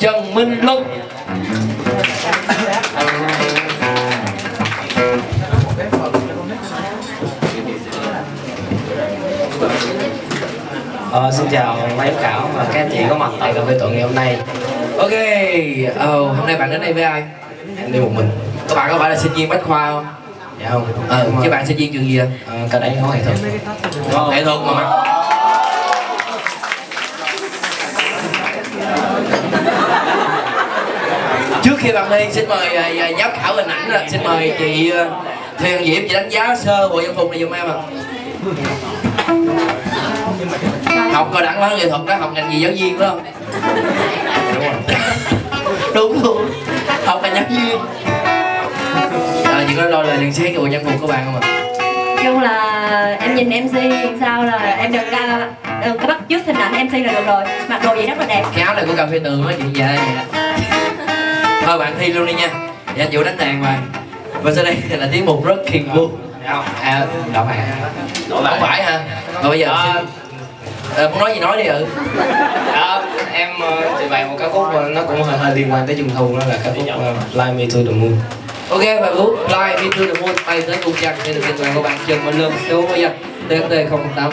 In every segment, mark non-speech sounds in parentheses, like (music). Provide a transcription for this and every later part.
Trần Minh Luân Ờ, xin chào ban khảo và các anh chị có mặt tại cà phê tội ngày hôm nay Ok, ờ, hôm nay bạn đến đây với ai? Em đi một mình Các bạn có phải là sinh viên Bách Khoa không? Dạ không Ờ, chứ bạn sinh viên trường gì ạ? ờ, Cái đấy có nghệ thuật Nghệ thuật mà Trước khi bạn đi xin mời uh, giám khảo hình ảnh uh, xin mời chị uh, Thuyền Diễm chị đánh giá sơ bộ dân phục này giùm em ạ. Học coi đẳng văn nghệ thuật đó, học ngành gì giáo viên phải không? Đúng luôn. Học ngành giáo viên. À, chị có đôi lời nhận xét bộ nhân phục của bạn không ạ? chung là em nhìn MC sao là em đừng ra đừng có bắt chước hình ảnh MC là được rồi mặc đồ gì rất là đẹp Cái áo này của cà phê tường á chị nè. Thôi bạn thi luôn đi nha. Để anh Vũ đánh đàn vào. Và sau đây là tiết mục Rocking Bull. Không, À, đâu phải không phải hả? Mà bây giờ xin... Ờ, muốn nói gì nói đi ừ. Đó, em trình bày một ca khúc ờ, nó cũng hơi, hơi liên quan tới trung thu đó là ca khúc ờ, Fly Me to the Moon Ok và Vũ Fly Me to the Moon bay tới cung trăng để được nhận toàn của bạn Trần Minh Lương số bây giờ TNT 018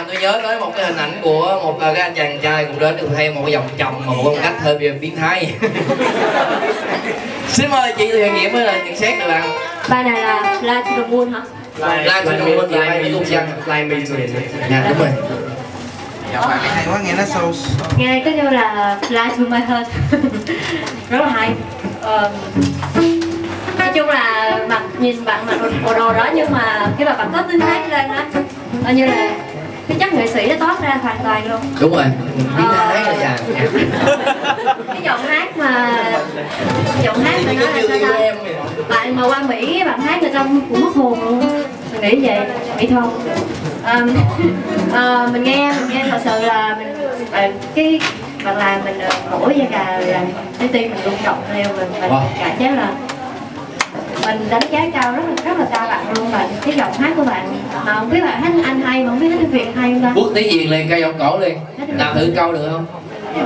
làm tôi nhớ tới một cái hình ảnh của một ờ, cái anh chàng trai cũng đến được theo một cái dòng chồng mà một phong cách hơi bị biến thái. (laughs) Xin mời chị Thuyền Diễm mới là nhận xét được bạn. Bài này là Fly to the Moon hả? Fly, Fly to the moon thì me tới cung trăng. Fly me to the moon. Dạ đúng rồi. Giọng bạn này hay quá nghe nó sâu nghe có như là Fly to my heart. (laughs) Rất là hay. Ờ, nói chung là mặc nhìn bạn mặc bộ đồ đó nhưng mà khi mà bạn có tư thế lên á. Như là cái chất nghệ sĩ nó toát ra hoàn toàn luôn. Đúng rồi. Biến thái là dạ (laughs) cái giọng hát mà giọng hát mà nói là sao ta? Bạn mà qua mỹ bạn hát người ta cũng mất hồn luôn. Mình nghĩ vậy mỹ thôn Ờm, (laughs) ờ, mình nghe mình nghe thật sự là mình ờ, cái bạn làm mình ờ, mỗi giây cà là trái tim mình rung động theo mình mình Wow. cảm giác là mình đánh giá cao rất là rất là cao bạn luôn và cái giọng hát của bạn. Mà không biết bạn hát anh hay mà không biết hát tiếng việt hay không ta? Quốc tí diện liền, ca giọng cổ liền. Làm thử câu được không?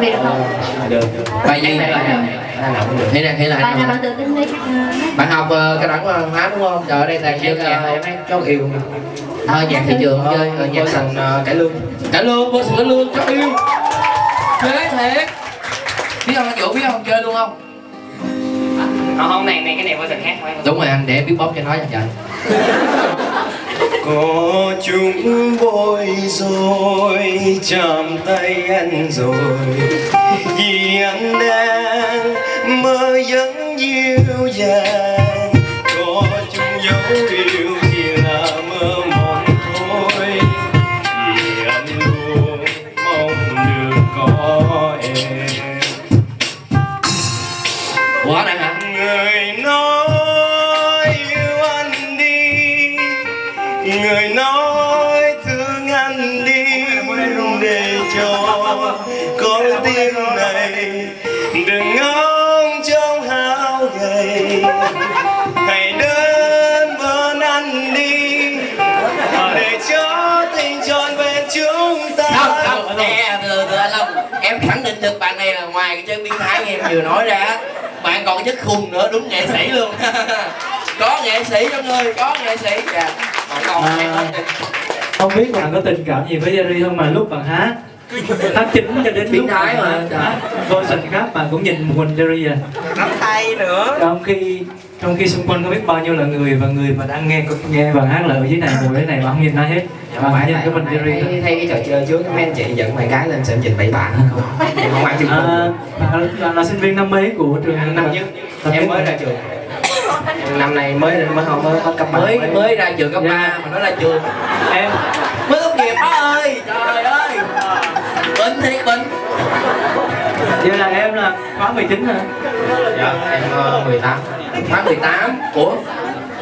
việt được không Được, Bài gì cũng được. Thế này, thế này bài nào bạn tự tin đi? Ờ, Bạn học uh, cái đẳng văn hóa đúng không? Trời ở đây toàn Em dân nhạc. em hát chót yêu. Thôi nhạc thị trường chơi, ờ, nhạc sành cải lương. Cả lương, vô sự lương, cho yêu. Thế thiệt Biết không Vũ biết không? Chơi luôn không? Không, không, này, này, cái này vô hát thôi. Đúng rồi anh, để biết bóp cho nói cho trời Có chúng vội rồi chạm tay anh rồi. Vì anh đang mơ vẫn dịu dàng người nói thương anh đi để cho con tim này đừng ngóng trong hao gầy. Hãy đến bên anh đi để cho tình trọn bên chúng ta. Không không nghe từ từ, anh Long, em khẳng định được bạn này là ngoài cái chân biến thái em vừa nói ra. Bạn còn chất khùng nữa, đúng nghệ sĩ luôn. (laughs) Có nghệ sĩ trong người có nghệ sĩ. Dạ. À. không không biết bạn có tình cảm gì với Jerry không mà lúc bạn hát hát chính cho đến lúc bạn mà, hát trời. version khác bạn cũng nhìn một mình Jerry à. Nắm tay nữa. Trong khi trong khi xung quanh có biết bao nhiêu là người và người mà đang nghe nghe bạn hát là ở dưới này ngồi dưới này mà không nhìn ai hết. Bạn chỉ nhìn cái mình Jerry thôi. Thấy, thấy cái trò chơi trước mấy anh chị dẫn vài cái lên xem trình bậy bạ không em không ăn chung à, bạn là, là, là sinh viên năm mấy của trường năm nhất. Em mới ra trường năm nay mới mới học mới hết cấp ba. Mới mới ra trường cấp Dạ. 3 mà nói ra trường em. Mới tốt nghiệp bác ơi. Trời ơi. Bệnh thiệt bệnh. Vậy là em là khóa 19 hả dạ em ờ, 18 tháng 18 ủa?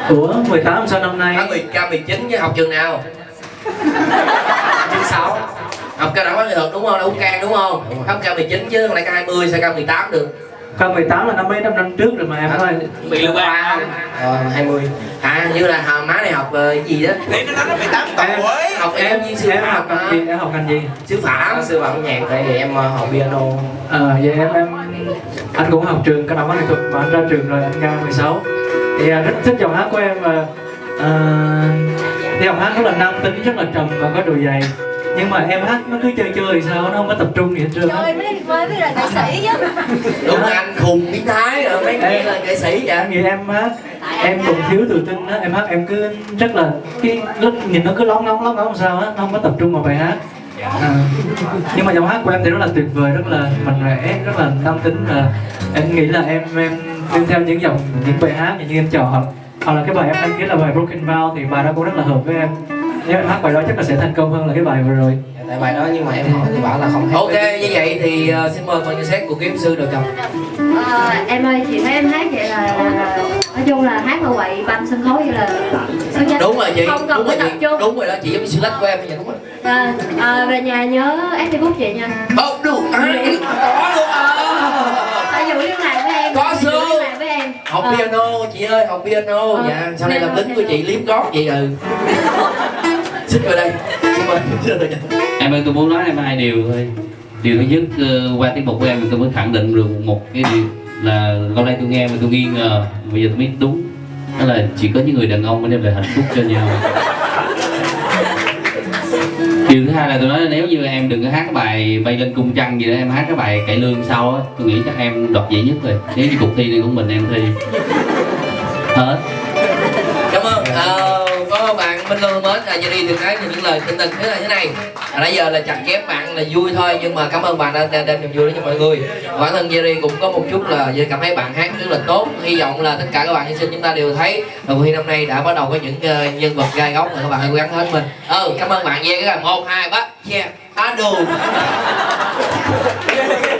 Của 18 sao năm nay? Tháng 10 k 19 chứ học trường nào? Chín sáu. Học cao đẳng văn nghệ thuật đúng không? Đâu can đúng không? Học k 19 chứ không lại k 20 sao k 18 được K18 là năm mấy? Năm năm trước rồi mà em nói. Bị lưu ban ờ, 20 à như là hà má này học ờ, cái gì đó. Để nó nói nó 18 Em- tuổi. Học em như sư em học ngành gì? Em học ngành gì? Sư phạm. Đó, sư phạm nhạc tại vì em ờ, học piano. Ờ vậy em em anh cũng học trường cao đẳng văn nghệ thuật mà anh ra trường rồi anh ra 16 thì à, rất thích dòng hát của em và à, thì dòng hát rất là nam tính rất là trầm và có độ dày nhưng mà em hát nó cứ chơi chơi thì sao nó không có tập trung gì hết trơn. Trời mới mới là nghệ sĩ chứ. Đúng là anh khùng biến thái rồi mấy nghĩ là nghệ sĩ vậy? anh nghĩ em hát em còn thiếu tự tin đó em hát em cứ rất là cái lúc nhìn nó cứ lóng ngóng lóng ngóng sao á nó không có tập trung vào bài hát. À, nhưng mà giọng hát của em thì rất là tuyệt vời rất là mạnh mẽ rất là nam tính và em nghĩ là em em đương theo những dòng những bài hát như em chọn. Hoặc là cái bài em đăng ký là bài Broken Vow thì bài đó cũng rất là hợp với em em hát bài đó chắc là sẽ thành công hơn là cái bài vừa rồi. Tại bài đó nhưng mà em hỏi thì bảo là không hát ok như vậy thì uh, xin mời phần nhận xét của kiếm sư được không? Ờ, em ơi chị thấy em hát vậy là, là, là nói chung là hát mà quậy băm sân khấu vậy là đúng rồi chị. không cần đúng rồi chị. đúng rồi đó chị giống như sư lách của em bây giờ đúng rồi à, à, về nhà nhớ actibook chị nha. Không đủ à, có luôn. À phải dụ liên lạc với em. Có sư. em. Học Ờ. piano chị ơi học piano. Ờ, dạ sau này làm piano, lính của chị liếm gót vậy ừ (laughs) xích vào đây. Xin mời em ơi, tôi muốn nói em hai điều thôi. Điều thứ nhất ờ, qua tiết mục của em tôi mới khẳng định được một cái điều là lâu nay tôi nghe mà tôi nghi ngờ. Bây giờ tôi biết đúng. Đó là chỉ có những người đàn ông mới đem lại hạnh phúc cho nhau. Điều thứ hai là tôi nói là nếu như em đừng có hát cái bài bay lên cung trăng gì đó, em hát cái bài cải lương sau á, tôi nghĩ chắc em đoạt giải nhất rồi. Nếu như cuộc thi này của mình em thi. Hết. Cho đi từ cái những lời tinh tình thế là thế này. À, nãy giờ là chặt chém bạn là vui thôi nhưng mà cảm ơn bạn đã đem niềm vui đến cho mọi người. Bản thân Jerry cũng có một chút là Jerry cảm thấy bạn hát rất là tốt. Hy vọng là tất cả các bạn thí sinh chúng ta đều thấy. Là cuộc thi năm nay đã bắt đầu có những uh, nhân vật gai góc rồi các bạn hãy cố gắng hết mình. Ừ cảm ơn bạn yeah cái là một hai ba yeah. I do (laughs)